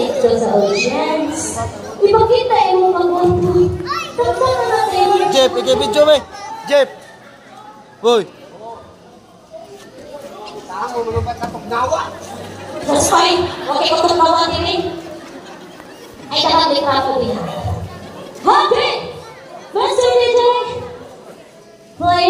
dito sa audience. Ipakita yung pagwampo. Tagpa na natin. Jeff, ikibidyo mo eh. Jeff. Boy. That's fine. Okay, tumawa din eh. Ay, dapat may kapo din. Happy! Master DJ! Play